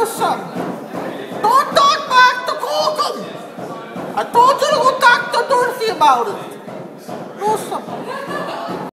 No, son. Don't talk back to Colton. I told you to go talk to Dorothy about it. No, son.